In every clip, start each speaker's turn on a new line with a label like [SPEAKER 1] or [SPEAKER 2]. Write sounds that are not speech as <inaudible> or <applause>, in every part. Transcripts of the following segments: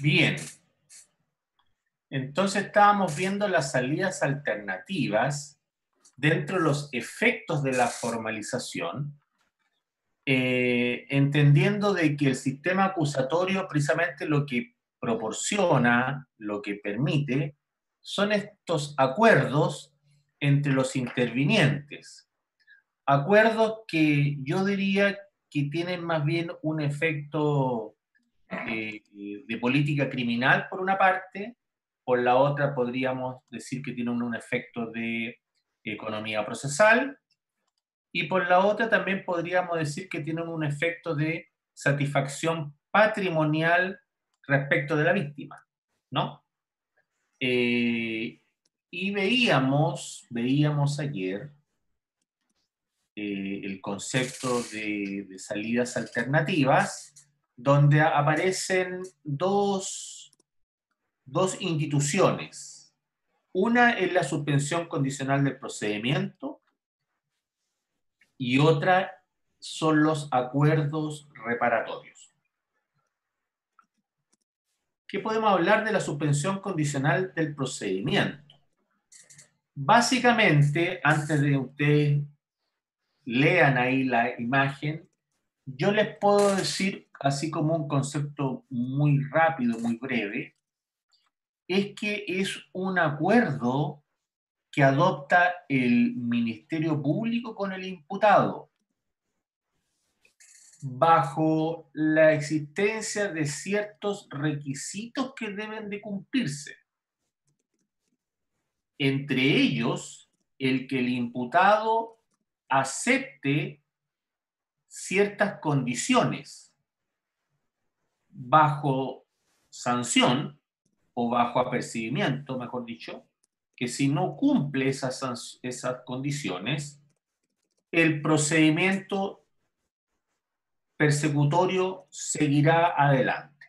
[SPEAKER 1] Bien. Entonces estábamos viendo las salidas alternativas dentro de los efectos de la formalización, eh, entendiendo de que el sistema acusatorio precisamente lo que proporciona, lo que permite, son estos acuerdos entre los intervinientes. Acuerdos que yo diría que tienen más bien un efecto eh, de política criminal por una parte, por la otra podríamos decir que tienen un efecto de economía procesal, y por la otra también podríamos decir que tienen un efecto de satisfacción patrimonial respecto de la víctima, ¿no? Eh, y veíamos, veíamos ayer eh, el concepto de, salidas alternativas, donde aparecen dos, dos instituciones. Una es la suspensión condicional del procedimiento y otra son los acuerdos reparatorios. ¿Qué podemos hablar de la suspensión condicional del procedimiento? Básicamente, antes de ustedes lean ahí la imagen, yo les puedo decir, así como un concepto muy rápido, muy breve, es que es un acuerdo que adopta el Ministerio Público con el imputado bajo la existencia de ciertos requisitos que deben de cumplirse. Entre ellos, el que el imputado acepte ciertas condiciones bajo sanción o bajo apercibimiento, mejor dicho, que si no cumple esas, esas condiciones, el procedimiento persecutorio seguirá adelante.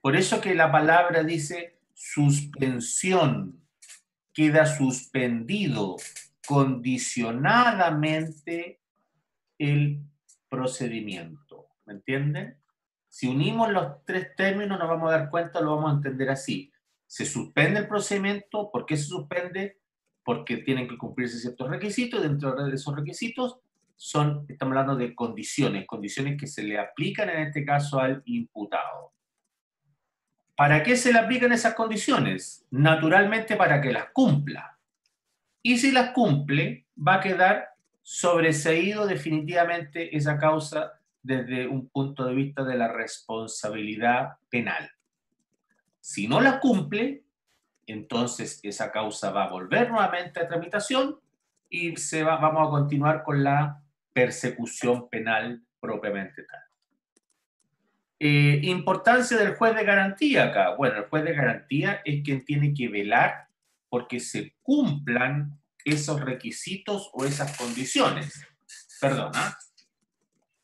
[SPEAKER 1] Por eso que la palabra dice suspensión, queda suspendido condicionadamente el procedimiento. ¿Me entienden? Si unimos los tres términos nos vamos a dar cuenta, lo vamos a entender así. Se suspende el procedimiento, ¿por qué se suspende? Porque tienen que cumplirse ciertos requisitos, dentro de esos requisitos son, estamos hablando de condiciones, condiciones que se le aplican en este caso al imputado. ¿Para qué se le aplican esas condiciones? Naturalmente para que las cumpla. Y si las cumple, va a quedar sobreseído definitivamente esa causa desde un punto de vista de la responsabilidad penal. Si no las cumple, entonces esa causa va a volver nuevamente a tramitación y se va, vamos a continuar con la persecución penal propiamente tal. Eh, importancia del juez de garantía acá. Bueno, el juez de garantía es quien tiene que velar porque se cumplan esos requisitos o esas condiciones. Perdona,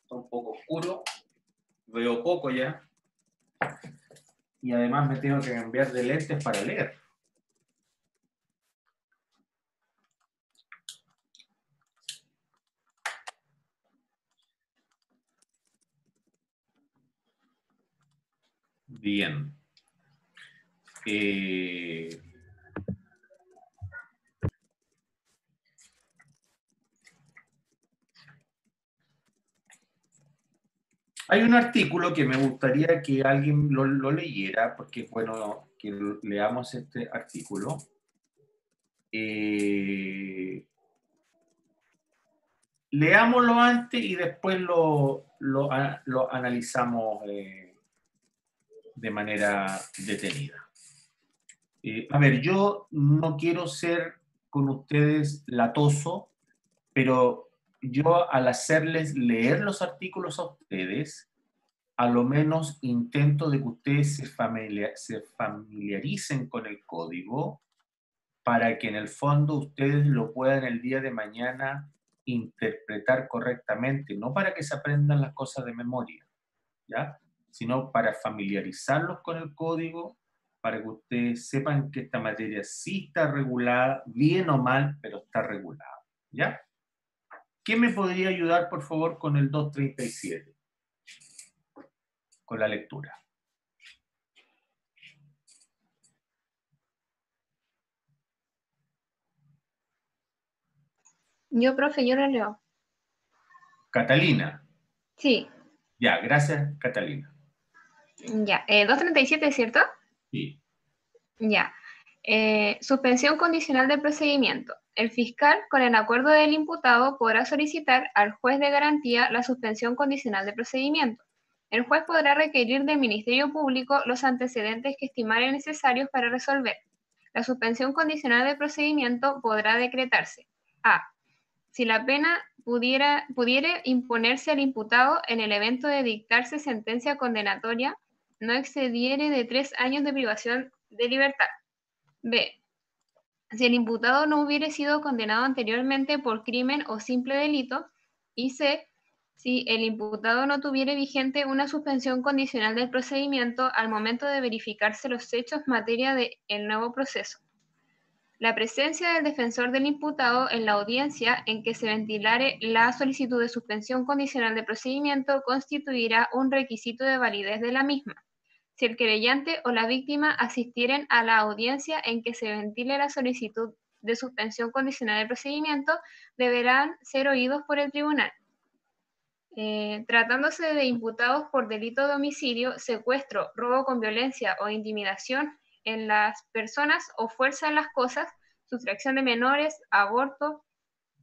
[SPEAKER 1] está un poco oscuro, veo poco ya. Y además me tengo que cambiar de lentes para leer. Bien. Eh, hay un artículo que me gustaría que alguien lo, leyera, porque es bueno que leamos este artículo. Eh, leámoslo antes y después lo, analizamos. Eh, de manera detenida. Eh, a ver, yo no quiero ser con ustedes latoso, pero yo al hacerles leer los artículos a ustedes, a lo menos intento de que ustedes se, familiaricen con el código para que en el fondo ustedes lo puedan el día de mañana interpretar correctamente, no para que se aprendan las cosas de memoria, ¿ya? sino para familiarizarlos con el código, para que ustedes sepan que esta materia sí está regulada, bien o mal, pero está regulada. ¿Ya? ¿Quién me podría ayudar, por favor, con el 237? Con la lectura.
[SPEAKER 2] Yo, profe, yo leo.
[SPEAKER 1] Catalina.
[SPEAKER 2] Sí.
[SPEAKER 1] Ya, gracias, Catalina.
[SPEAKER 2] Ya, eh, 237, ¿cierto?
[SPEAKER 1] Sí.
[SPEAKER 2] Ya. Eh, suspensión condicional del procedimiento. El fiscal, con el acuerdo del imputado, podrá solicitar al juez de garantía la suspensión condicional de procedimiento. El juez podrá requerir del Ministerio Público los antecedentes que estimare necesarios para resolver. La suspensión condicional de procedimiento podrá decretarse. A. Si la pena pudiera imponerse al imputado en el evento de dictarse sentencia condenatoria, no excediere de tres años de privación de libertad. B. Si el imputado no hubiere sido condenado anteriormente por crimen o simple delito. Y C. Si el imputado no tuviere vigente una suspensión condicional del procedimiento al momento de verificarse los hechos materia del nuevo proceso. La presencia del defensor del imputado en la audiencia en que se ventilare la solicitud de suspensión condicional de procedimiento constituirá un requisito de validez de la misma si el querellante o la víctima asistieren a la audiencia en que se ventile la solicitud de suspensión condicional de procedimiento, deberán ser oídos por el tribunal. Eh, tratándose de imputados por delito de homicidio, secuestro, robo con violencia o intimidación en las personas o fuerza en las cosas, sustracción de menores, aborto,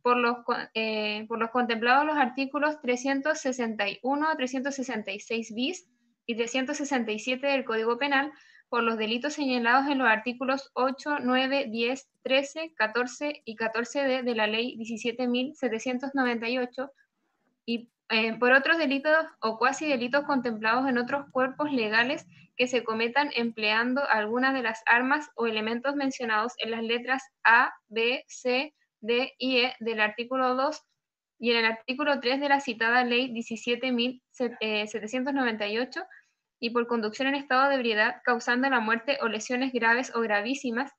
[SPEAKER 2] por los, eh, por los contemplados los artículos 361 a 366 bis y 367 del Código Penal por los delitos señalados en los artículos 8, 9, 10, 13, 14 y 14d de la Ley 17.798 y eh, por otros delitos o cuasi delitos contemplados en otros cuerpos legales que se cometan empleando alguna de las armas o elementos mencionados en las letras A, B, C, D y E del artículo 2 y en el artículo 3 de la citada ley 17.798 eh, y por conducción en estado de ebriedad causando la muerte o lesiones graves o gravísimas,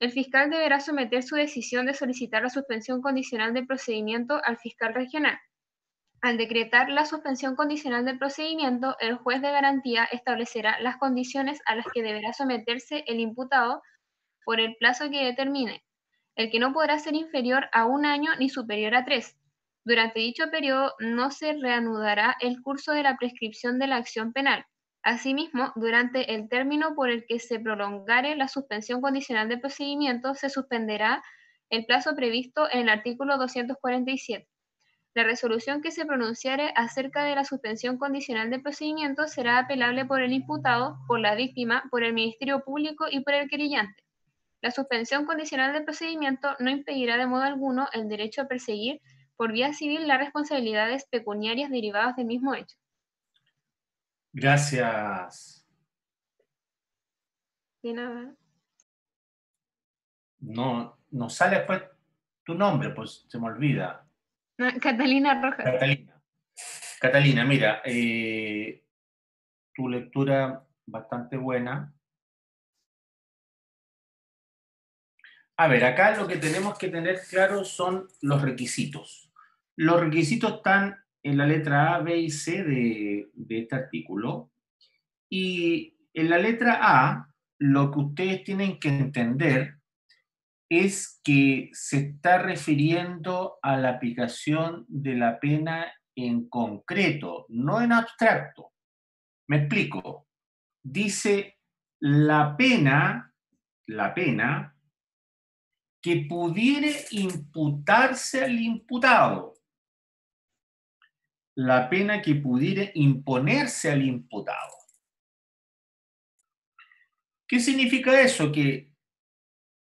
[SPEAKER 2] el fiscal deberá someter su decisión de solicitar la suspensión condicional del procedimiento al fiscal regional. Al decretar la suspensión condicional del procedimiento, el juez de garantía establecerá las condiciones a las que deberá someterse el imputado por el plazo que determine, el que no podrá ser inferior a un año ni superior a tres, durante dicho periodo no se reanudará el curso de la prescripción de la acción penal. Asimismo, durante el término por el que se prolongare la suspensión condicional del procedimiento, se suspenderá el plazo previsto en el artículo 247. La resolución que se pronunciare acerca de la suspensión condicional del procedimiento será apelable por el imputado, por la víctima, por el Ministerio Público y por el querellante. La suspensión condicional del procedimiento no impedirá de modo alguno el derecho a perseguir por vía civil las responsabilidades pecuniarias derivadas del mismo hecho.
[SPEAKER 1] Gracias.
[SPEAKER 2] De nada.
[SPEAKER 1] No, no sale después tu nombre, pues se me olvida.
[SPEAKER 2] Catalina Rojas.
[SPEAKER 1] Catalina. Catalina, mira, eh, tu lectura bastante buena. A ver, acá lo que tenemos que tener claro son los requisitos. Los requisitos están en la letra A, B y C de, este artículo. Y en la letra A, lo que ustedes tienen que entender es que se está refiriendo a la aplicación de la pena en concreto, no en abstracto. Me explico. Dice la pena, la pena que pudiere imputarse al imputado la pena que pudiera imponerse al imputado. ¿Qué significa eso? Que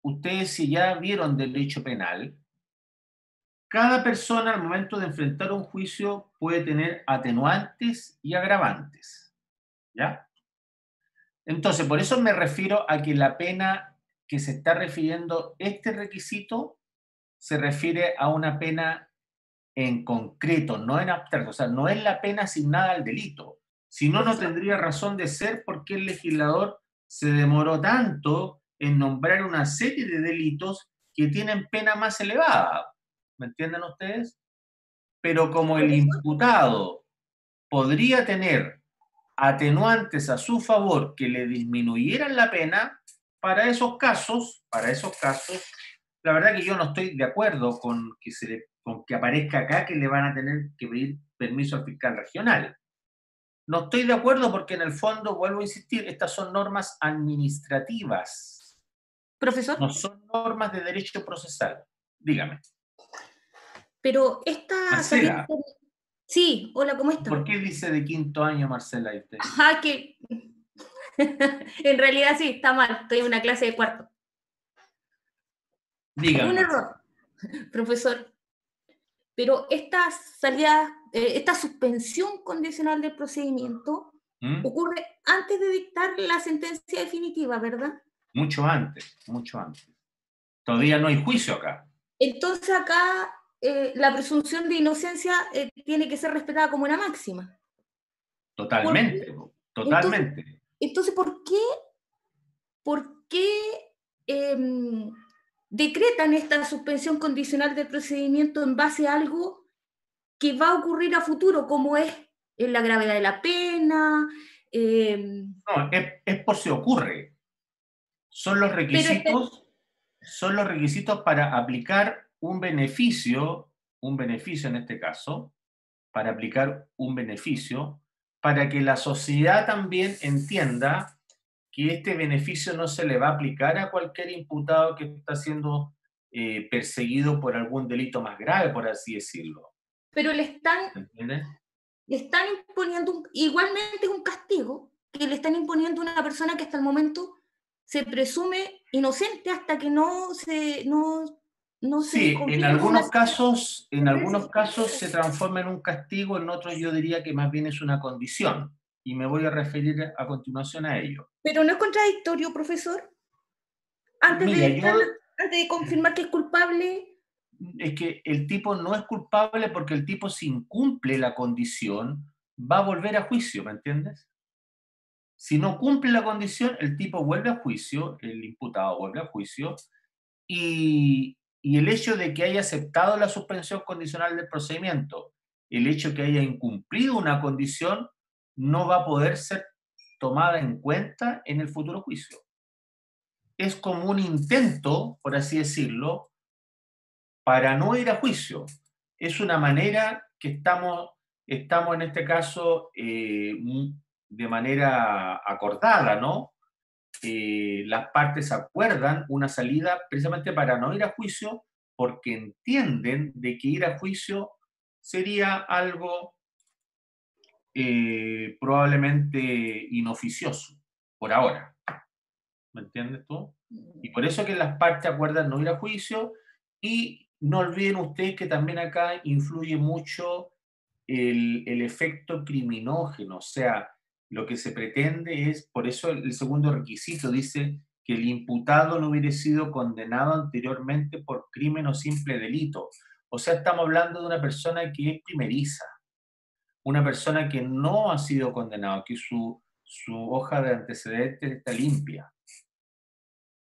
[SPEAKER 1] ustedes si ya vieron derecho penal, cada persona al momento de enfrentar un juicio puede tener atenuantes y agravantes. ¿Ya? Entonces, por eso me refiero a que la pena que se está refiriendo este requisito se refiere a una pena en concreto, no en abstracto, o sea, no es la pena asignada al delito. Si no, no tendría razón de ser porque el legislador se demoró tanto en nombrar una serie de delitos que tienen pena más elevada. ¿Me entienden ustedes? Pero como el imputado podría tener atenuantes a su favor que le disminuyeran la pena, para esos casos, para esos casos, la verdad que yo no estoy de acuerdo con que se le con que aparezca acá que le van a tener que pedir permiso al fiscal regional. No estoy de acuerdo porque en el fondo, vuelvo a insistir, estas son normas administrativas.
[SPEAKER 3] Profesor.
[SPEAKER 1] No son normas de derecho procesal. Dígame.
[SPEAKER 3] Pero esta... Sí, hola, ¿cómo estás?
[SPEAKER 1] ¿Por qué dice de quinto año, Marcela?
[SPEAKER 3] Ajá, que <laughs> en realidad sí, está mal, estoy en una clase de cuarto.
[SPEAKER 1] Dígame.
[SPEAKER 3] Un error, <laughs> profesor. Pero esta salida, eh, esta suspensión condicional del procedimiento ¿Mm? ocurre antes de dictar la sentencia definitiva, ¿verdad?
[SPEAKER 1] Mucho antes, mucho antes. Todavía no hay juicio acá.
[SPEAKER 3] Entonces acá eh, la presunción de inocencia eh, tiene que ser respetada como una máxima.
[SPEAKER 1] Totalmente, totalmente.
[SPEAKER 3] Entonces, ¿por qué, por qué em, decretan esta suspensión condicional del procedimiento en base a algo que va a ocurrir a futuro, como es la gravedad de la pena?
[SPEAKER 1] Em, no, es, por si ocurre. Son los requisitos, son los requisitos para aplicar un beneficio, un beneficio en este caso, para aplicar un beneficio, para que la sociedad también entienda que este beneficio no se le va a aplicar a cualquier imputado que está siendo eh, perseguido por algún delito más grave, por así decirlo.
[SPEAKER 3] Pero le están, le están imponiendo igualmente un castigo que le están imponiendo a una persona que hasta el momento se presume inocente hasta que no se no
[SPEAKER 1] sí, en algunos casos, en algunos casos se transforma en un castigo, en otros yo diría que más bien es una condición. Y me voy a referir a continuación a ello.
[SPEAKER 3] Pero no es contradictorio, profesor. Antes, de, antes de confirmar que es culpable.
[SPEAKER 1] Es que el tipo no es culpable porque el tipo si incumple la condición va a volver a juicio, ¿me entiendes? Si no cumple la condición, el tipo vuelve a juicio, el imputado vuelve a juicio, y, y el hecho de que haya aceptado la suspensión condicional del procedimiento, el hecho de que haya incumplido una condición, no va a poder ser tomada en cuenta en el futuro juicio. Es como un intento, por así decirlo, para no ir a juicio. Es una manera que estamos, estamos en este caso eh, de manera acordada, ¿no? Eh, las partes acuerdan una salida precisamente para no ir a juicio porque entienden de que ir a juicio sería algo eh, probablemente inoficioso por ahora. ¿Me entiendes tú? Y por eso que las partes acuerdan no ir a juicio y no olviden ustedes que también acá influye mucho el, el efecto criminógeno, o sea, lo que se pretende es, por eso el segundo requisito dice que el imputado no hubiera sido condenado anteriormente por crimen o simple delito. O sea, estamos hablando de una persona que es primeriza, una persona que no ha sido condenado, que su, su hoja de antecedentes está limpia.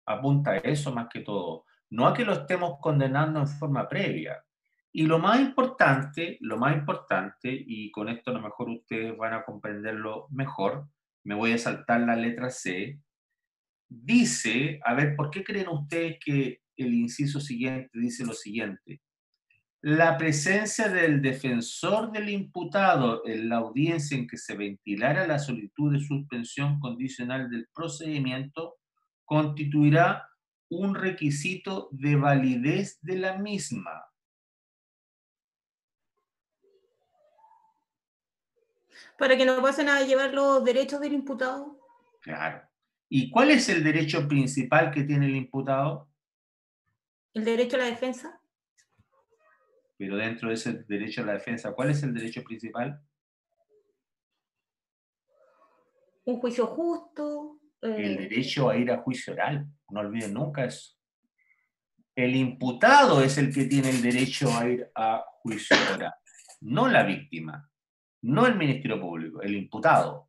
[SPEAKER 1] Apunta a eso más que todo. No a que lo estemos condenando en forma previa. Y lo más importante, lo más importante, y con esto a lo mejor ustedes van a comprenderlo mejor, me voy a saltar la letra C, dice, a ver, ¿por qué creen ustedes que el inciso siguiente dice lo siguiente? La presencia del defensor del imputado en la audiencia en que se ventilara la solicitud de suspensión condicional del procedimiento constituirá un requisito de validez de la misma
[SPEAKER 3] para que no pasen a llevar los derechos del imputado.
[SPEAKER 1] Claro. ¿Y cuál es el derecho principal que tiene el imputado?
[SPEAKER 3] El derecho a la defensa.
[SPEAKER 1] Pero dentro de ese derecho a la defensa, ¿cuál es el derecho principal?
[SPEAKER 3] Un juicio justo.
[SPEAKER 1] El eh, derecho a ir a juicio oral. No olviden nunca eso. El imputado es el que tiene el derecho a ir a juicio oral, no la víctima no el Ministerio Público, el imputado.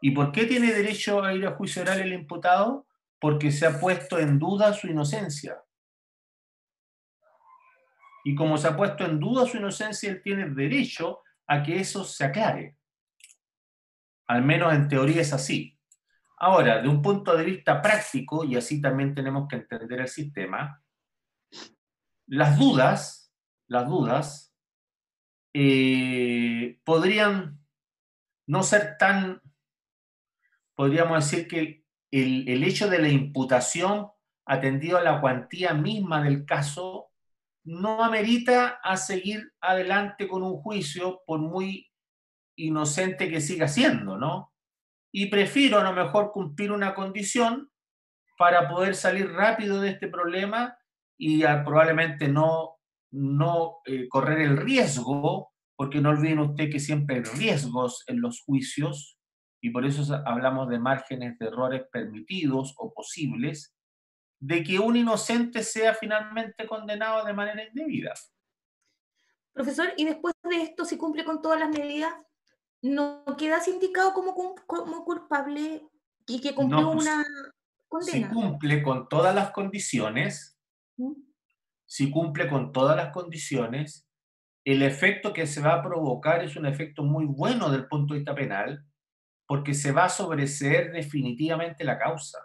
[SPEAKER 1] ¿Y por qué tiene derecho a ir a juicio oral el imputado? Porque se ha puesto en duda su inocencia. Y como se ha puesto en duda su inocencia, él tiene derecho a que eso se aclare. Al menos en teoría es así. Ahora, de un punto de vista práctico, y así también tenemos que entender el sistema, las dudas las dudas, eh, podrían no ser tan, podríamos decir que el, el, hecho de la imputación atendido a la cuantía misma del caso no amerita a seguir adelante con un juicio por muy inocente que siga siendo, ¿no? Y prefiero a lo mejor cumplir una condición para poder salir rápido de este problema y probablemente no, no eh, correr el riesgo, porque no olviden usted que siempre hay riesgos en los juicios y por eso hablamos de márgenes de errores permitidos o posibles, de que un inocente sea finalmente condenado de manera indebida.
[SPEAKER 3] Profesor, y después de esto, si cumple con todas las medidas, ¿no quedas indicado como, como culpable y que cumplió pues, una condena?
[SPEAKER 1] Si cumple con todas las condiciones, si cumple con todas las condiciones, el efecto que se va a provocar es un efecto muy bueno del punto de vista penal, porque se va a sobreseer definitivamente la causa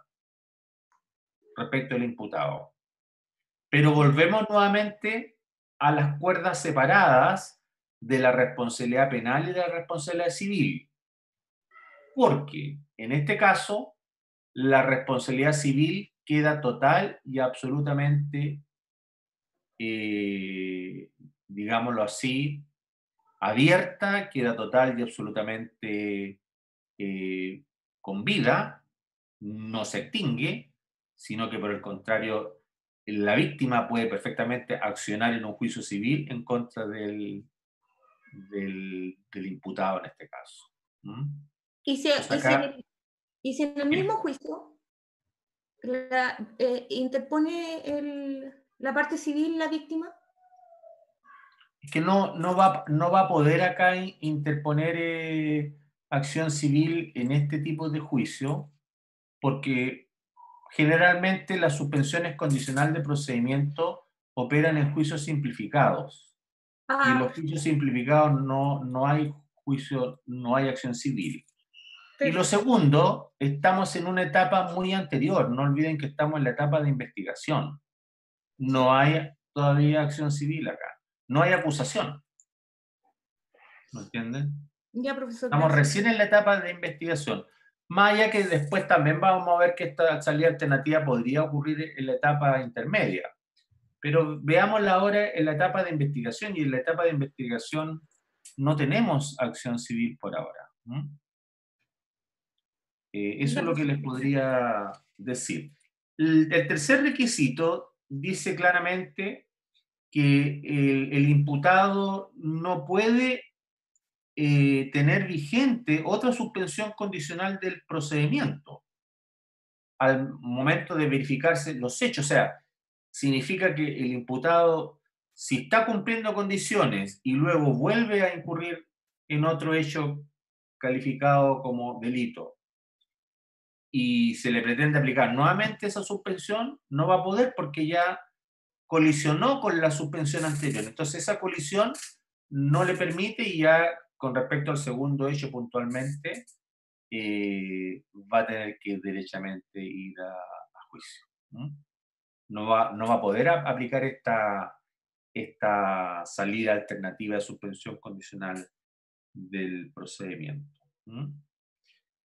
[SPEAKER 1] respecto al imputado. Pero volvemos nuevamente a las cuerdas separadas de la responsabilidad penal y de la responsabilidad civil. Porque en este caso, la responsabilidad civil queda total y absolutamente, eh, digámoslo así, abierta, queda total y absolutamente eh, con vida, no se extingue, sino que por el contrario, la víctima puede perfectamente accionar en un juicio civil en contra del, del, imputado en este caso.
[SPEAKER 3] ¿Y, si, en el mismo juicio eh, interpone la parte civil la víctima?
[SPEAKER 1] Que no, no, va, no va a poder acá interponer eh, acción civil en este tipo de juicio porque Generalmente las suspensiones condicional de procedimiento operan en juicios simplificados. Y en ah. los juicios simplificados no, no hay juicio, no hay acción civil. Y lo segundo, estamos en una etapa muy anterior. No olviden que estamos en la etapa de investigación. No hay todavía acción civil acá. No hay acusación. ¿Me entienden?
[SPEAKER 3] Ya, profesor.
[SPEAKER 1] Estamos recién en la etapa de investigación. Más allá que después también vamos a ver que esta salida alternativa podría ocurrir en la etapa intermedia. Pero veámosla ahora en la etapa de investigación y en la etapa de investigación no tenemos acción civil por ahora. Eh, eso es lo que les podría decir. El, tercer requisito dice claramente que el imputado no puede eh, tener vigente otra suspensión condicional del procedimiento al momento de verificarse los hechos. O sea, significa que el imputado, si está cumpliendo condiciones y luego vuelve a incurrir en otro hecho calificado como delito y se le pretende aplicar nuevamente esa suspensión, no va a poder porque ya colisionó con la suspensión anterior. Entonces esa colisión no le permite y ya con respecto al segundo hecho puntualmente, eh, va a tener que derechamente ir a, juicio. ¿no? va, no va a poder aplicar esta, esta salida alternativa de suspensión condicional del procedimiento.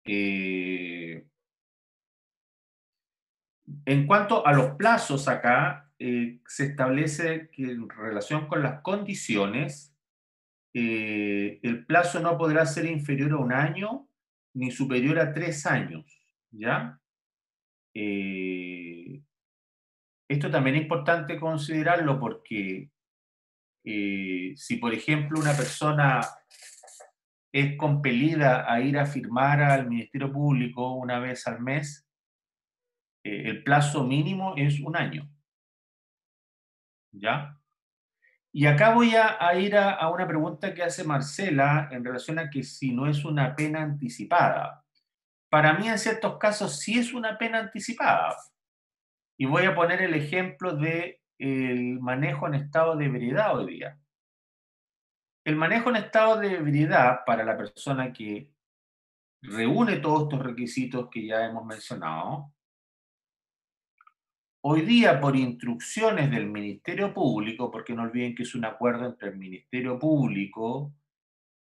[SPEAKER 1] Eh, en cuanto a los plazos acá, eh, se establece que en relación con las condiciones, eh, el plazo no podrá ser inferior a un año ni superior a tres años, ¿ya? Eh, esto también es importante considerarlo porque si, por ejemplo, una persona es compelida a ir a firmar al Ministerio Público una vez al mes, el plazo mínimo es un año. ¿Ya? Y acá voy a, ir a, una pregunta que hace Marcela en relación a que si no es una pena anticipada. Para mí, en ciertos casos, sí es una pena anticipada. Y voy a poner el ejemplo del el manejo en estado de ebriedad hoy día. El manejo en estado de ebriedad para la persona que reúne todos estos requisitos que ya hemos mencionado, hoy día por instrucciones del Ministerio Público, porque no olviden que es un acuerdo entre el Ministerio Público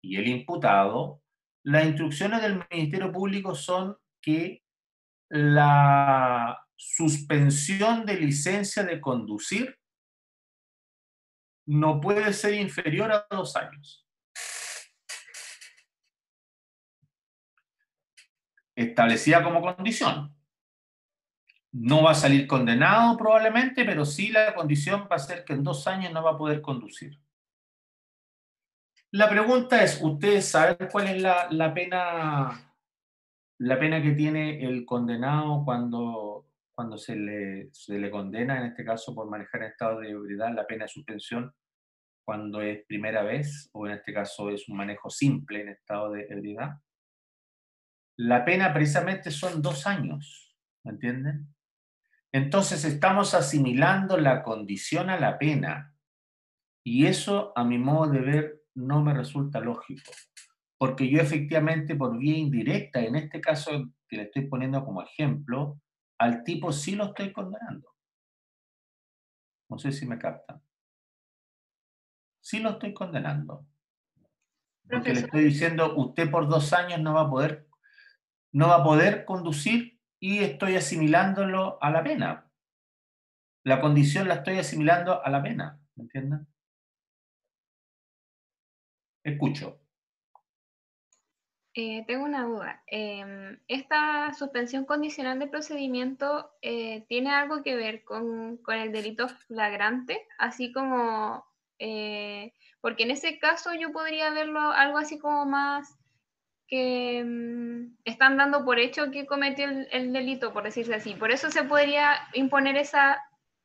[SPEAKER 1] y el imputado, las instrucciones del Ministerio Público son que la suspensión de licencia de conducir no puede ser inferior a dos años. Establecida como condición. No va a salir condenado probablemente, pero sí la condición va a ser que en dos años no va a poder conducir. La pregunta es, ¿ustedes saben cuál es la, pena, la pena que tiene el condenado cuando, cuando se, le, se le condena, en este caso por manejar en estado de ebriedad, la pena de suspensión cuando es primera vez, o en este caso es un manejo simple en estado de ebriedad? La pena precisamente son dos años, ¿me entienden? Entonces estamos asimilando la condición a la pena. Y eso, a mi modo de ver, no me resulta lógico, porque yo efectivamente por vía indirecta, en este caso que le estoy poniendo como ejemplo, al tipo sí lo estoy condenando. No sé si me captan. Sí lo estoy condenando. Porque le estoy diciendo, usted por dos años no va a poder, no va a poder conducir y estoy asimilándolo a la pena. La condición la estoy asimilando a la pena, ¿me entienden? Escucho.
[SPEAKER 2] Eh, tengo una duda. Em, ¿Esta suspensión condicional de procedimiento eh, tiene algo que ver con, el delito flagrante? Así como, eh, porque en ese caso yo podría verlo algo así como más que em, están dando por hecho que cometió el, delito, por decirse así. Por eso se podría imponer esa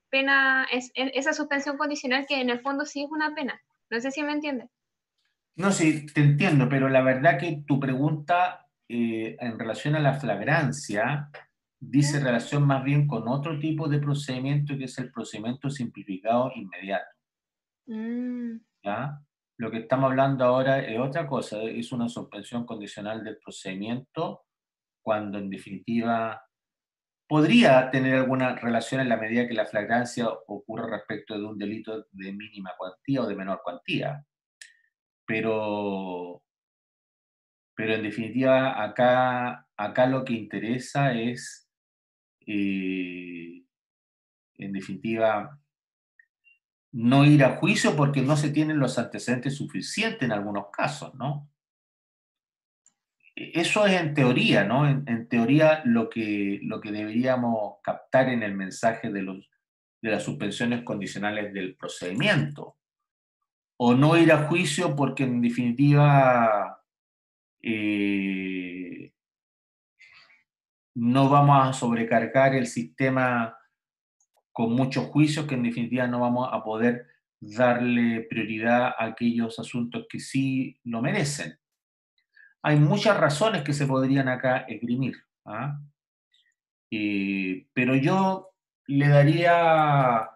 [SPEAKER 2] pena, esa suspensión condicional que en el fondo sí es una pena. No sé si me entiende.
[SPEAKER 1] No, sí, te entiendo, pero la verdad que tu pregunta eh, en relación a la flagrancia dice relación más bien con otro tipo de procedimiento que es el procedimiento simplificado inmediato. Mm. ¿Ya? Lo que estamos hablando ahora es otra cosa, es una suspensión condicional del procedimiento cuando en definitiva podría tener alguna relación en la medida que la flagrancia ocurra respecto de un delito de mínima cuantía o de menor cuantía. Pero, pero en definitiva acá, acá lo que interesa es, eh, en definitiva, no ir a juicio porque no se tienen los antecedentes suficientes en algunos casos, ¿no? E, eso es en teoría, ¿no? En, teoría lo que, lo que deberíamos captar en el mensaje de, los, de las suspensiones condicionales del procedimiento o no ir a juicio porque en definitiva eh, no vamos a sobrecargar el sistema con muchos juicios que en definitiva no vamos a poder darle prioridad a aquellos asuntos que sí lo merecen. Hay muchas razones que se podrían acá esgrimir, ¿ah? eh, pero yo le daría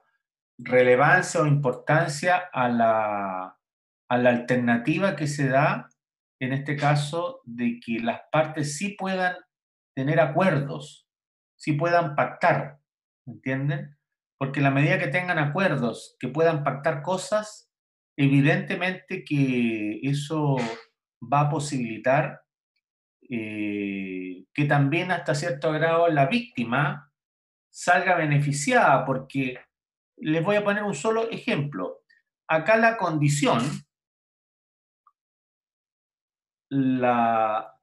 [SPEAKER 1] relevancia o importancia a la, a la alternativa que se da, en este caso, de que las partes sí puedan tener acuerdos, sí puedan pactar, ¿entienden? Porque en la medida que tengan acuerdos, que puedan pactar cosas, evidentemente que eso va a posibilitar eh, que también hasta cierto grado la víctima salga beneficiada, porque les voy a poner un solo ejemplo. Acá la condición, la,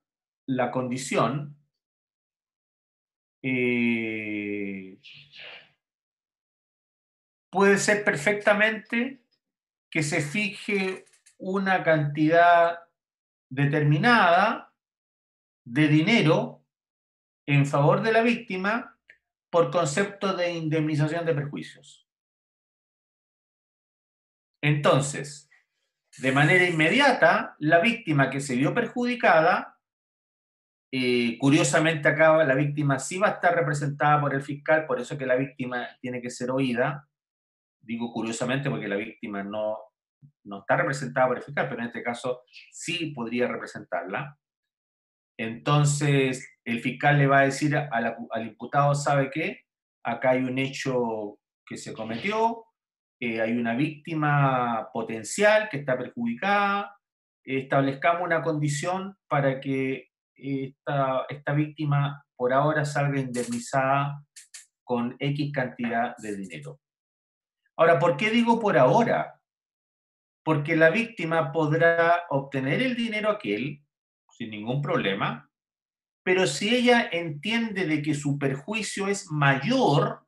[SPEAKER 1] la condición eh, puede ser perfectamente que se fije una cantidad determinada de dinero en favor de la víctima por concepto de indemnización de perjuicios. Entonces, de manera inmediata, la víctima que se vio perjudicada, eh, curiosamente acá la víctima sí va a estar representada por el fiscal, por eso que la víctima tiene que ser oída. Digo curiosamente porque la víctima no, no está representada por el fiscal, pero en este caso sí podría representarla. Entonces, el fiscal le va a decir al imputado, ¿sabe qué? acá hay un hecho que se cometió, eh, hay una víctima potencial que está perjudicada, establezcamos una condición para que esta, esta víctima por ahora salga indemnizada con X cantidad de dinero. Ahora, ¿por qué digo por ahora? Porque la víctima podrá obtener el dinero aquel sin ningún problema, pero si ella entiende de que su perjuicio es mayor,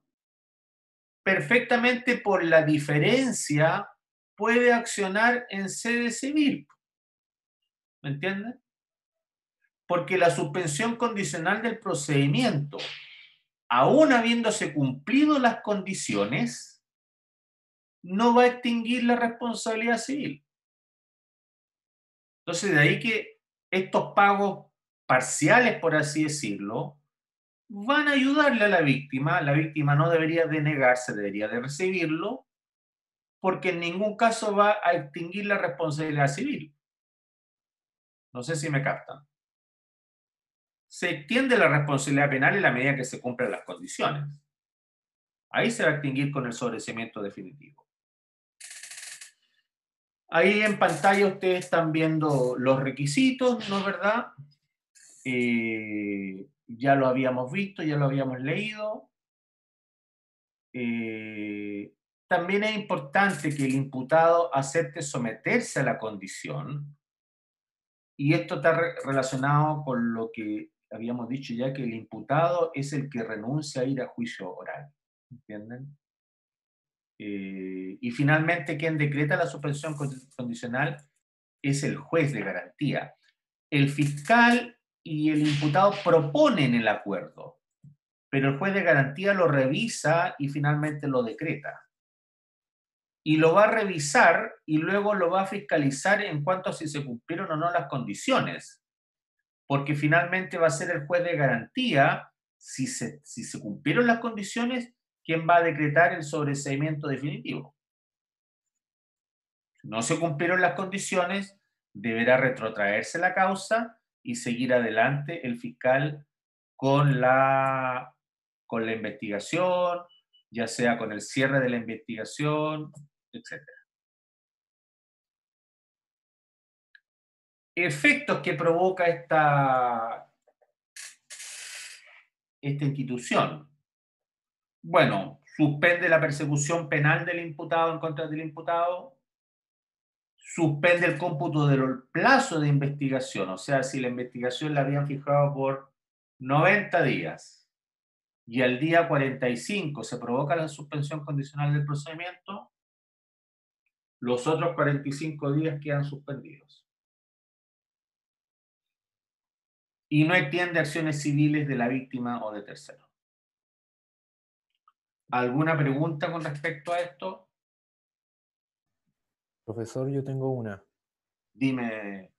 [SPEAKER 1] perfectamente por la diferencia puede accionar en sede civil. ¿Me entienden? Porque la suspensión condicional del procedimiento, aún habiéndose cumplido las condiciones, no va a extinguir la responsabilidad civil. Entonces, de ahí que estos pagos parciales, por así decirlo, van a ayudarle a la víctima. La víctima no debería de negarse, debería de recibirlo, porque en ningún caso va a extinguir la responsabilidad civil. No sé si me captan se extiende la responsabilidad penal en la medida que se cumplan las condiciones. Ahí se va a extinguir con el sobrecimiento definitivo. Ahí en pantalla ustedes están viendo los requisitos, ¿no es verdad? Eh, ya lo habíamos visto, ya lo habíamos leído. Eh, también es importante que el imputado acepte someterse a la condición. Y esto está relacionado con lo que habíamos dicho ya que el imputado es el que renuncia a ir a juicio oral. ¿Entienden? Eh, y finalmente, quien decreta la suspensión condicional es el juez de garantía. El fiscal y el imputado proponen el acuerdo, pero el juez de garantía lo revisa y finalmente lo decreta. Y lo va a revisar y luego lo va a fiscalizar en cuanto a si se cumplieron o no las condiciones porque finalmente va a ser el juez de garantía, si se, si se cumplieron las condiciones, quien va a decretar el sobreseimiento definitivo. Si no se cumplieron las condiciones, deberá retrotraerse la causa y seguir adelante el fiscal con la, con la investigación, ya sea con el cierre de la investigación, etc. efectos que provoca esta, esta institución. Bueno, suspende la persecución penal del imputado en contra del imputado, suspende el cómputo del plazo de investigación, o sea, si la investigación la habían fijado por 90 días y al día 45 se provoca la suspensión condicional del procedimiento, los otros 45 días quedan suspendidos. y no extiende acciones civiles de la víctima o de tercero. ¿Alguna pregunta con respecto a esto?
[SPEAKER 4] Profesor, yo tengo una.
[SPEAKER 1] Dime,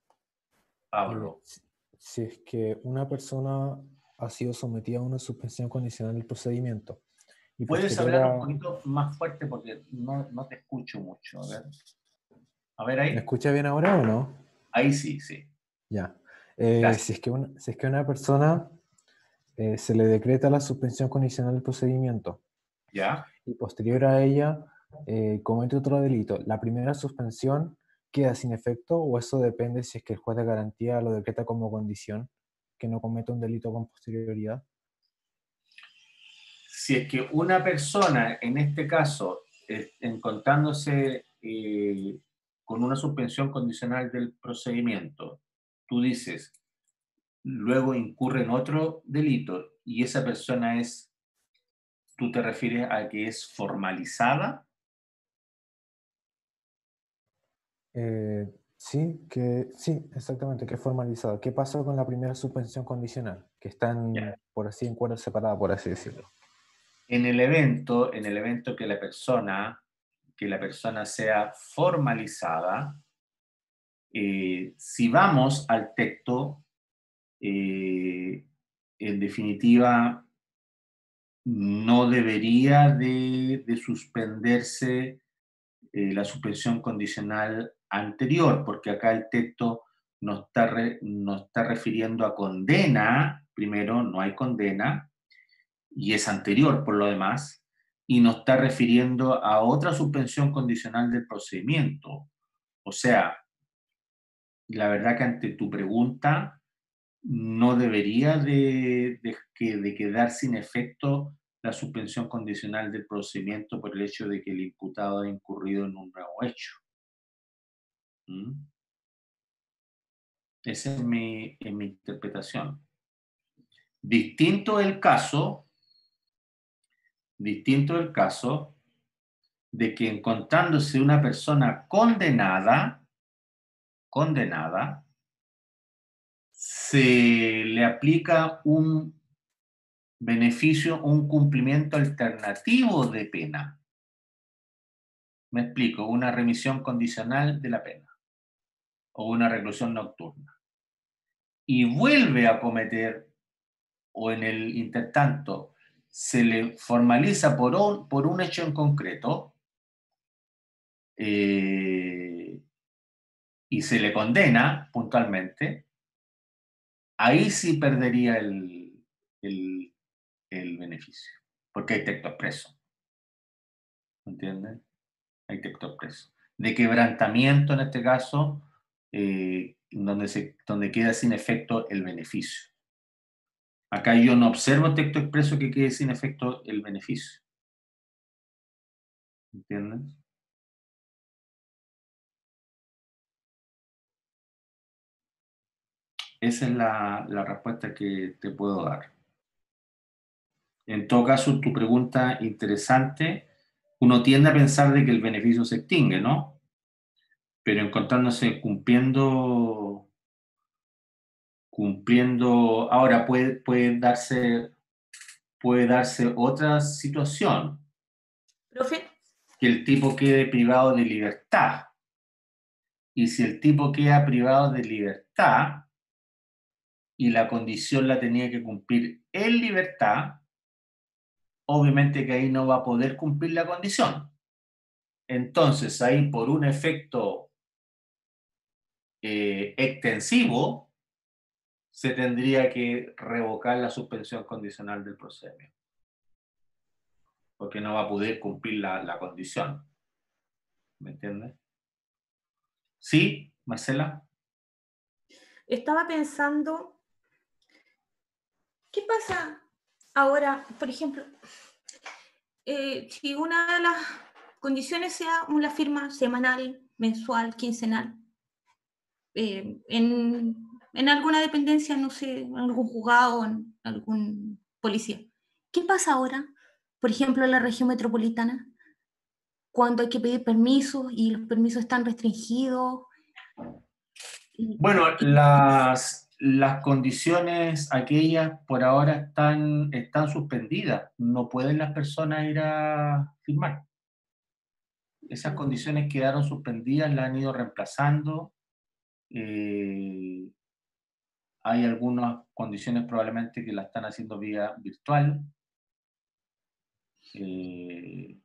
[SPEAKER 1] Pablo.
[SPEAKER 4] Eh, si es que una persona ha sido sometida a una suspensión condicional del procedimiento.
[SPEAKER 1] Y Puedes hablar un poquito más fuerte porque no, no, te escucho mucho. A ver. A ver ahí.
[SPEAKER 4] ¿Me escucha bien ahora o no?
[SPEAKER 1] Ahí sí, sí.
[SPEAKER 4] Ya. Eh, si, es que una, si es que una persona eh, se le decreta la suspensión condicional del procedimiento
[SPEAKER 1] ¿Ya?
[SPEAKER 4] y posterior a ella eh, comete otro delito, ¿la primera suspensión queda sin efecto o eso depende si es que el juez de garantía lo decreta como condición que no cometa un delito con posterioridad?
[SPEAKER 1] Si es que una persona, en este caso, encontrándose con una suspensión condicional del procedimiento, tú dices, luego incurre en otro delito y esa persona es, tú te refieres a que es formalizada?
[SPEAKER 4] Eh, sí, que sí, exactamente, que es formalizada. ¿Qué pasa con la primera suspensión condicional? Que están, por así, en cuerdas separadas, por así decirlo.
[SPEAKER 1] En el evento, en el evento que la persona, que la persona sea formalizada, eh, si vamos al texto, eh, en definitiva, no debería de, suspenderse eh, la suspensión condicional anterior, porque acá el texto no está, está refiriendo a condena, primero, no hay condena, y es anterior por lo demás, y no está refiriendo a otra suspensión condicional del procedimiento. O sea, la verdad que ante tu pregunta no debería de, de quedar sin efecto la suspensión condicional del procedimiento por el hecho de que el imputado ha incurrido en un nuevo hecho. ¿Mm? Esa es mi, mi interpretación. Distinto el caso, distinto el caso de que encontrándose una persona condenada, condenada, se le aplica un beneficio, un cumplimiento alternativo de pena. Me explico, una remisión condicional de la pena o una reclusión nocturna. Y vuelve a cometer, o en el intertanto, se le formaliza por un, por un hecho en concreto eh, y se le condena puntualmente, ahí sí perdería el, el, el beneficio, porque hay texto expreso. ¿Entienden? Hay texto expreso. De quebrantamiento en este caso, eh, donde, se, donde queda sin efecto el beneficio. Acá yo no observo texto expreso que quede sin efecto el beneficio. ¿Entienden? Esa es la, la respuesta que te puedo dar. En todo caso, tu pregunta interesante, uno tiende a pensar de que el beneficio se extingue, ¿no? Pero encontrándose cumpliendo, cumpliendo, ahora puede, puede darse, puede darse otra situación.
[SPEAKER 3] Profe.
[SPEAKER 1] Que el tipo quede privado de libertad. Y si el tipo queda privado de libertad y la condición la tenía que cumplir en libertad, obviamente que ahí no va a poder cumplir la condición. Entonces, ahí por un efecto eh, extensivo, se tendría que revocar la suspensión condicional del procedimiento. Porque no va a poder cumplir la, la condición. ¿Me entiendes? ¿Sí, Marcela?
[SPEAKER 3] Estaba pensando, ¿qué pasa Ahora, por ejemplo, eh, si una de las condiciones sea una firma semanal, mensual, quincenal, eh, en, alguna dependencia, no sé, en algún juzgado, en algún policía. ¿Qué pasa ahora, por ejemplo, en la región metropolitana, cuando hay que pedir permisos y los permisos están restringidos?
[SPEAKER 1] Bueno, las, las condiciones aquellas por ahora están, están suspendidas. No pueden las personas ir a firmar. Esas condiciones quedaron suspendidas, las han ido reemplazando. Eh, hay algunas condiciones probablemente que la están haciendo vía virtual. Eh,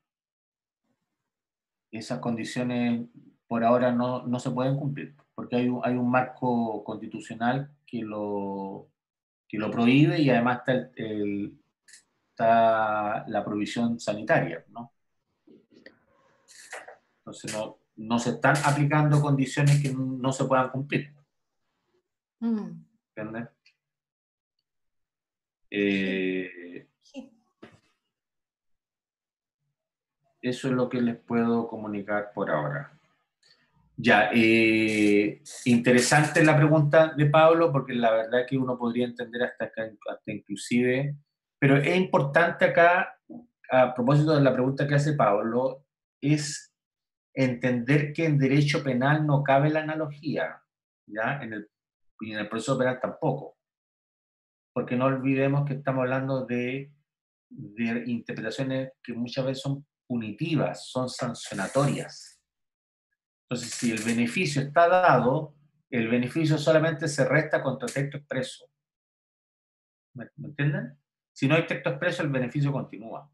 [SPEAKER 1] esas condiciones por ahora no, no se pueden cumplir, porque hay un, hay un marco constitucional que lo, que lo prohíbe y además está, el, está la provisión sanitaria, ¿no? Entonces no, no, se están aplicando condiciones que no se puedan cumplir. Mm. ¿Entiendes? Eh, eso es lo que les puedo comunicar por ahora. Ya, eh, interesante la pregunta de Pablo, porque la verdad que uno podría entender hasta, acá, hasta inclusive, pero es importante acá, a propósito de la pregunta que hace Pablo, es entender que en derecho penal no cabe la analogía, ¿ya? En el, y en el proceso penal tampoco. Porque no olvidemos que estamos hablando de, de interpretaciones que muchas veces son punitivas, son sancionatorias. Entonces, si el beneficio está dado, el beneficio solamente se resta contra texto expreso. ¿Me, entienden? Si no hay texto expreso, el beneficio continúa.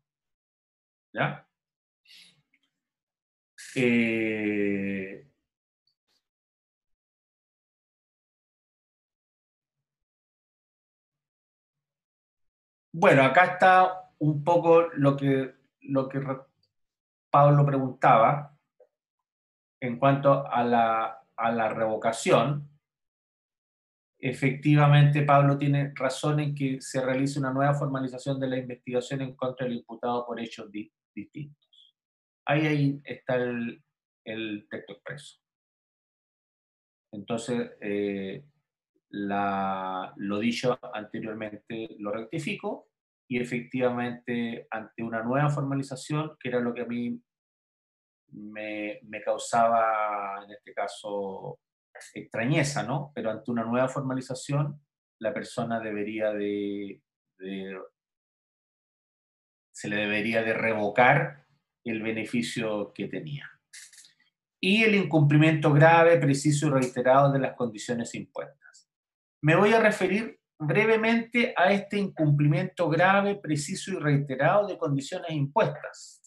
[SPEAKER 1] ¿Ya? Eh, bueno, acá está un poco lo que, lo que Pablo preguntaba en cuanto a la, a la revocación. Efectivamente, Pablo tiene razón en que se realice una nueva formalización de la investigación en contra del imputado por hechos distintos. Ahí, ahí está el, el texto expreso. Entonces, eh, la, lo dicho anteriormente lo rectifico y efectivamente ante una nueva formalización, que era lo que a mí me, me causaba, en este caso, extrañeza, ¿no? Pero ante una nueva formalización, la persona debería de, de se le debería de revocar el beneficio que tenía y el incumplimiento grave, preciso y reiterado de las condiciones impuestas. Me voy a referir brevemente a este incumplimiento grave, preciso y reiterado de condiciones impuestas.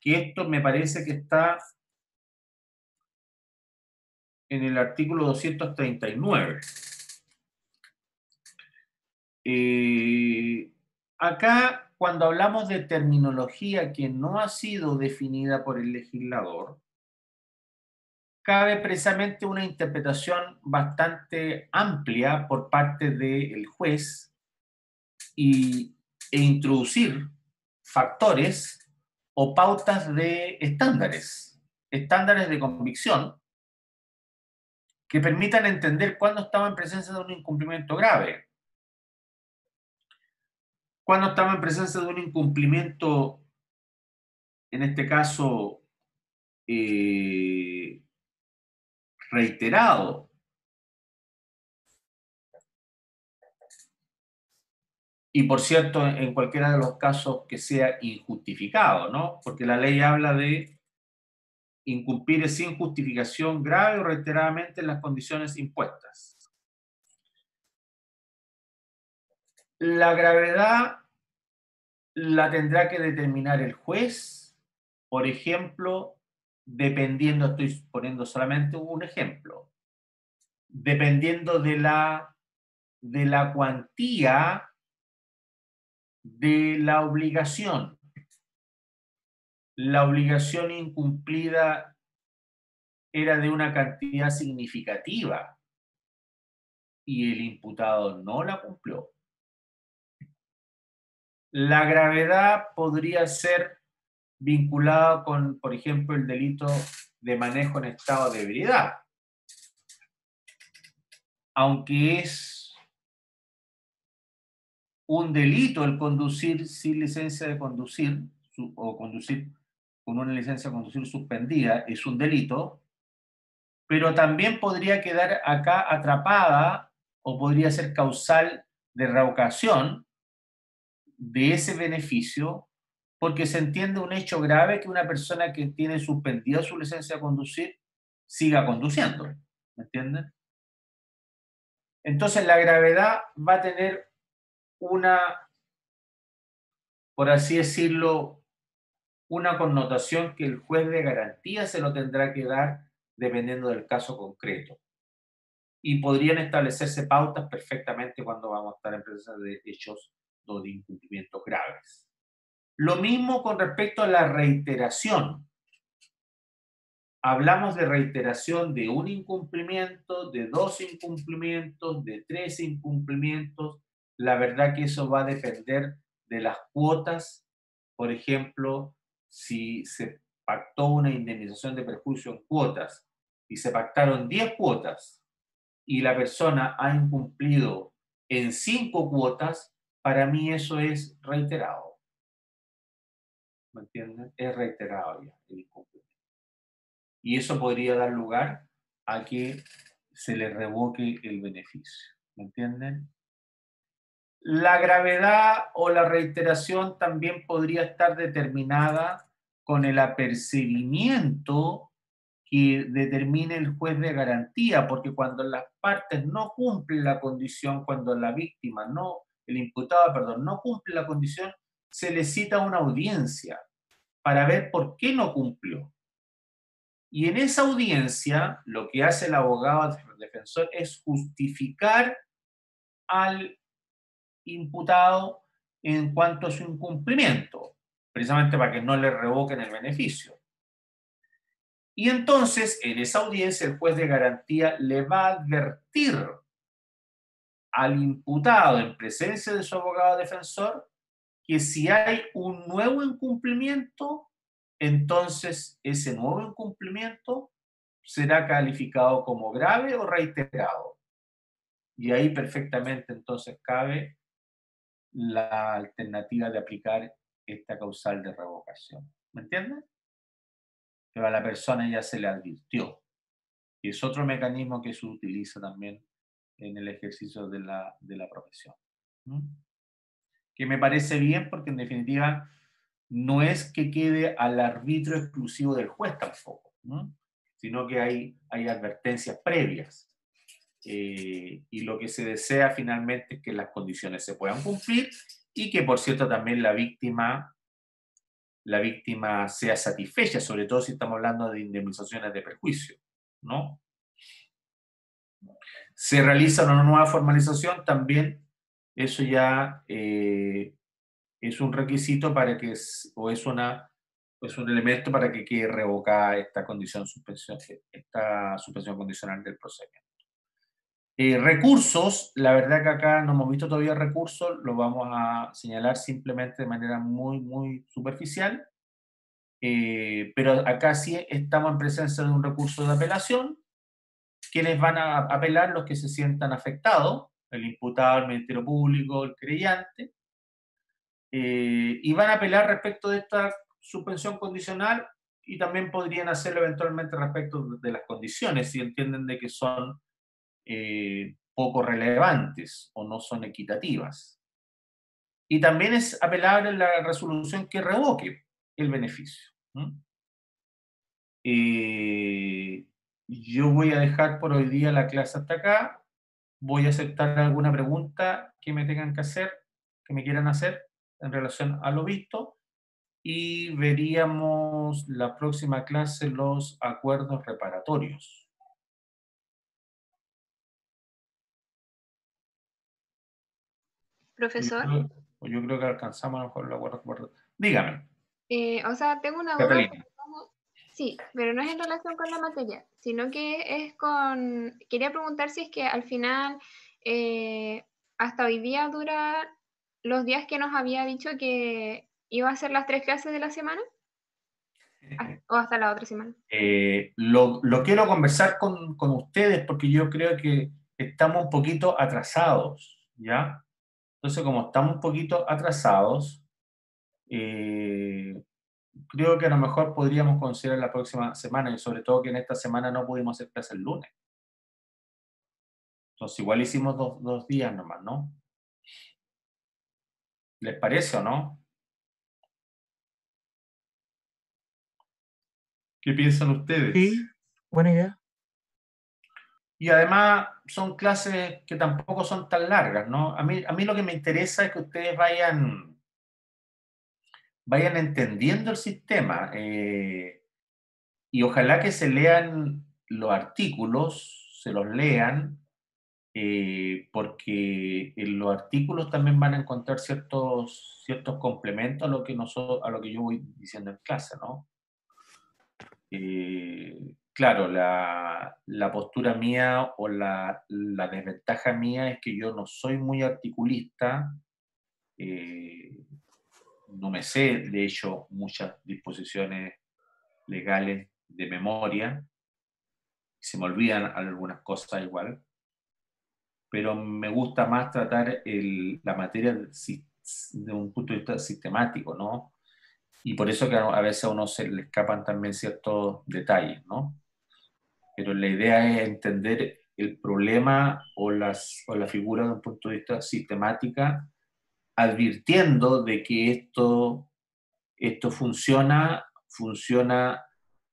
[SPEAKER 1] Que esto me parece que está en el artículo 239. Eh, acá cuando hablamos de terminología que no ha sido definida por el legislador, cabe precisamente una interpretación bastante amplia por parte del juez y, e introducir factores o pautas de estándares, estándares de convicción que permitan entender cuándo estaba en presencia de un incumplimiento grave. Cuando estaba en presencia de un incumplimiento, en este caso, eh, reiterado, y por cierto, en cualquiera de los casos que sea injustificado, ¿no? Porque la ley habla de incumplir sin justificación grave o reiteradamente en las condiciones impuestas. La gravedad la tendrá que determinar el juez, por ejemplo, dependiendo, estoy poniendo solamente un ejemplo, dependiendo de la, de la cuantía de la obligación. La obligación incumplida era de una cantidad significativa y el imputado no la cumplió. La gravedad podría ser vinculada con, por ejemplo, el delito de manejo en estado de ebriedad. Aunque es un delito el conducir sin licencia de conducir o conducir con una licencia de conducir suspendida, es un delito, pero también podría quedar acá atrapada o podría ser causal de revocación de ese beneficio porque se entiende un hecho grave que una persona que tiene suspendida su licencia de conducir siga conduciendo. ¿Me entienden? Entonces la gravedad va a tener una, por así decirlo, una connotación que el juez de garantía se lo tendrá que dar dependiendo del caso concreto. Y podrían establecerse pautas perfectamente cuando vamos a estar en presencia de hechos de incumplimientos graves. Lo mismo con respecto a la reiteración. Hablamos de reiteración de un incumplimiento, de dos incumplimientos, de tres incumplimientos. La verdad que eso va a depender de las cuotas. Por ejemplo, si se pactó una indemnización de perjuicio en cuotas y se pactaron 10 cuotas y la persona ha incumplido en cinco cuotas, para mí eso es reiterado. ¿Me entienden? Es reiterado ya el incumplimiento. Y eso podría dar lugar a que se le revoque el beneficio. ¿Me entienden? La gravedad o la reiteración también podría estar determinada con el apercibimiento que determine el juez de garantía, porque cuando las partes no cumplen la condición, cuando la víctima no el imputado, perdón, no cumple la condición, se le cita una audiencia para ver por qué no cumplió. Y en esa audiencia, lo que hace el abogado defensor es justificar al imputado en cuanto a su incumplimiento, precisamente para que no le revoquen el beneficio. Y entonces, en esa audiencia, el juez de garantía le va a advertir al imputado en presencia de su abogado defensor que si hay un nuevo incumplimiento, entonces ese nuevo incumplimiento será calificado como grave o reiterado. Y ahí perfectamente entonces cabe la alternativa de aplicar esta causal de revocación. ¿Me entiendes? Pero a la persona ya se le advirtió. Y es otro mecanismo que se utiliza también en el ejercicio de la, de la profesión. Que me parece bien porque en definitiva no es que quede al arbitrio exclusivo del juez tampoco, sino que hay, hay advertencias previas. Eh, y lo que se desea finalmente es que las condiciones se puedan cumplir y que, por cierto, también la víctima, la víctima sea satisfecha, sobre todo si estamos hablando de indemnizaciones de perjuicio, ¿no? Se realiza una nueva formalización, también eso ya eh, es un requisito para que, o es, una, es un elemento para que quede revocada esta condición suspensión, esta suspensión condicional del procedimiento. Eh, recursos, la verdad que acá no hemos visto todavía recursos, lo vamos a señalar simplemente de manera muy, muy superficial, eh, pero acá sí estamos en presencia de un recurso de apelación, quienes van a apelar los que se sientan afectados, el imputado, el Ministerio Público, el creyente, eh, y van a apelar respecto de esta suspensión condicional y también podrían hacerlo eventualmente respecto de las condiciones, si entienden de que son eh, poco relevantes o no son equitativas. Y también es apelable la resolución que revoque el beneficio. Eh, yo voy a dejar por hoy día la clase hasta acá. Voy a aceptar alguna pregunta que me tengan que hacer, que me quieran hacer en relación a lo visto. Y veríamos la próxima clase los acuerdos reparatorios.
[SPEAKER 2] Profesor.
[SPEAKER 1] Yo creo, que alcanzamos a lo mejor el acuerdo. Dígame.
[SPEAKER 2] Eh, o sea, tengo una duda. Sí, pero no es en relación con la materia, sino que es con... Quería preguntar si es que al final, eh, hasta hoy día dura los días que nos había dicho que iba a ser las tres clases de la semana. ¿O hasta la otra semana?
[SPEAKER 1] Eh, lo, lo, quiero conversar con, con, ustedes porque yo creo que estamos un poquito atrasados, ¿ya? Entonces, como estamos un poquito atrasados, eh, creo que a lo mejor podríamos considerar la próxima semana y sobre todo que en esta semana no pudimos hacer clase el lunes. Entonces, igual hicimos dos, dos días nomás, ¿no? ¿Les parece o no? ¿Qué piensan ustedes?
[SPEAKER 5] Sí, buena idea.
[SPEAKER 1] Y además son clases que tampoco son tan largas, ¿no? A mí, a mí lo que me interesa es que ustedes vayan, vayan entendiendo el sistema eh, y ojalá que se lean los artículos, se los lean, eh, porque en los artículos también van a encontrar ciertos, ciertos complementos a lo, que nosotros, a lo que yo voy diciendo en clase, ¿no? Eh, claro, la, postura mía o la, desventaja mía es que yo no soy muy articulista, eh, no me sé, de hecho, muchas disposiciones legales de memoria, se me olvidan algunas cosas igual, pero me gusta más tratar la materia de un punto de vista sistemático, ¿no? Y por eso que a veces a uno se le escapan también ciertos detalles, ¿no? Pero la idea es entender el problema o, las, o la figura de un punto de vista sistemática, advirtiendo de que esto, esto funciona, funciona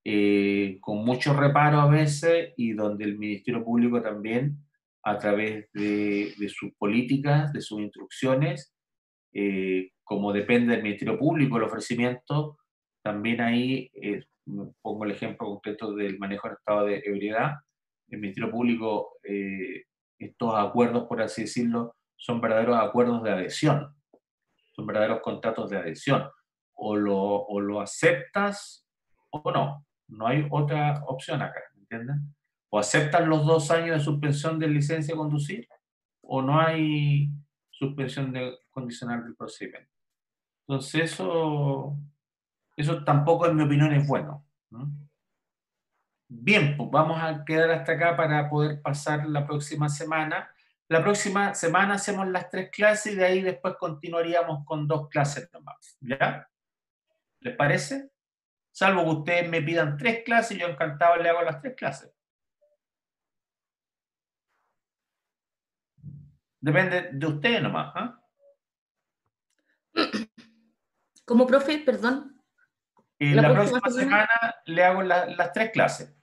[SPEAKER 1] eh, con mucho reparo a veces y donde el Ministerio Público también, a través de, de sus políticas, de sus instrucciones, eh, como depende del Ministerio Público el ofrecimiento, también ahí eh, pongo el ejemplo concreto del manejo del estado de ebriedad, el Ministerio Público, eh, estos acuerdos, por así decirlo, son verdaderos acuerdos de adhesión. son verdaderos contratos de adhesión. O lo, o lo aceptas o no. No hay otra opción acá, ¿entienden? O aceptan los dos años de suspensión de licencia de conducir o no hay suspensión de, condicional del procedimiento. Entonces eso, eso tampoco en mi opinión es bueno. Bien, pues vamos a quedar hasta acá para poder pasar la próxima semana. La próxima semana hacemos las tres clases y de ahí después continuaríamos con dos clases nomás. ¿Ya? ¿Les parece? Salvo que ustedes me pidan tres clases, yo encantado le hago las tres clases. Depende de ustedes nomás. ¿ah?
[SPEAKER 3] Como profe, perdón.
[SPEAKER 1] La, próxima, semana, le hago las tres clases.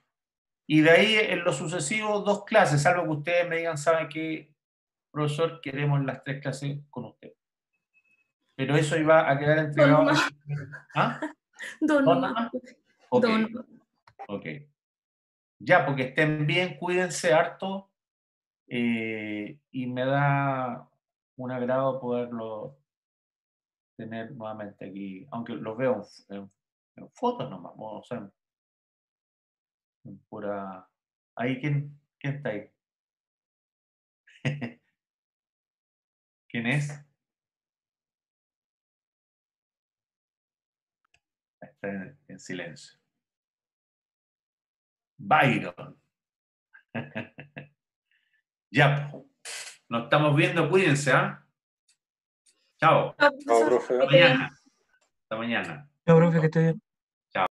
[SPEAKER 1] Y de ahí en lo sucesivo dos clases, salvo que ustedes me digan, ¿saben qué, profesor? Queremos las tres clases con usted. Pero eso iba a quedar entregado.
[SPEAKER 3] ¿Ah? Don, ¿Don
[SPEAKER 1] Okay. ok. Ya, porque estén bien, cuídense harto. Eh, y me da un agrado poderlo tener nuevamente aquí, aunque los veo en, fotos nomás, o sea, pura... Ahí, ¿quién, quién está ahí? <laughs> ¿Quién es? Está en, en silencio. Byron. <laughs> ya, nos estamos viendo, cuídense, ¿ah? Chao.
[SPEAKER 5] Chao, profe.
[SPEAKER 1] Hasta mañana. Hasta mañana.
[SPEAKER 5] Chao, profe, que esté bien.